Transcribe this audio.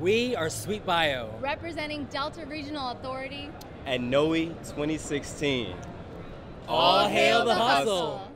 We are Sweet Bio. Representing Delta Regional Authority. And NOE 2016. All hail the hustle.